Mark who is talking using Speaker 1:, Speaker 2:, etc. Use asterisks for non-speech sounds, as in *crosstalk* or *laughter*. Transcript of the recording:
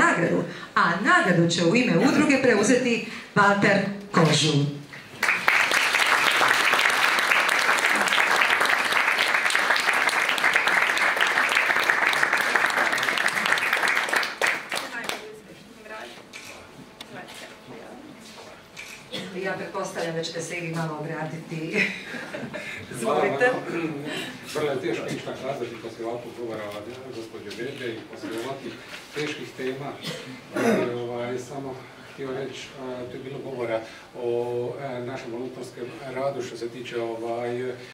Speaker 1: nagradu, a nagradu će u ime udruge preuzeti Valter Kožul. Ja pretpostavljam da ćete se i vi malo obratiti. *laughs* Izvolite.
Speaker 2: Vrlo je teško ništa kazati poslije ovakvog govora gospođe Bebe i teških tema. Ovaj, samo htio reći, tu je bilo govora o našem volontarskom radu što se tiče ovaj,